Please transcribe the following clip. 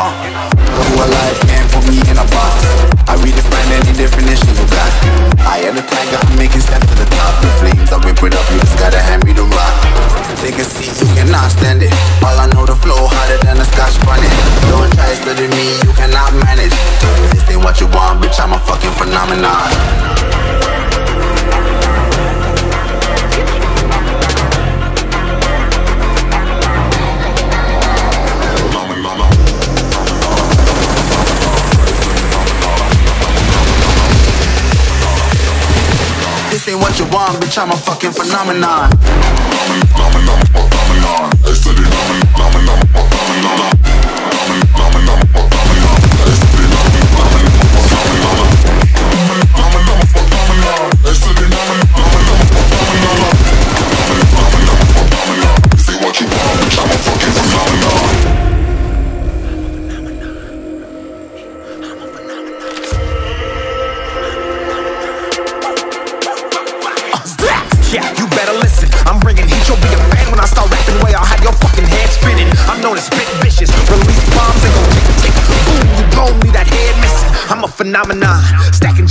want. The whole life can put me in a box. I redefine any definitions of God. I am the tiger, I'm making steps to the top. The flames, I whip it up, you just gotta hand me the rock. Take a seat, you cannot stand it. All I know, the flow harder than a scotch bonnet. Don't try studying me, you cannot manage. This ain't what you want, bitch, I'm a fucking phenomenon. This ain't what you want, bitch. I'm a fucking phenomenon. Yeah, you better listen. I'm bringing heat. You'll be a fan when I start rapping. Way I'll have your fucking head spinning. I'm known as spit vicious. Release bombs and go tick tick. Boom, you blown me that head missing. I'm a phenomenon. Stacking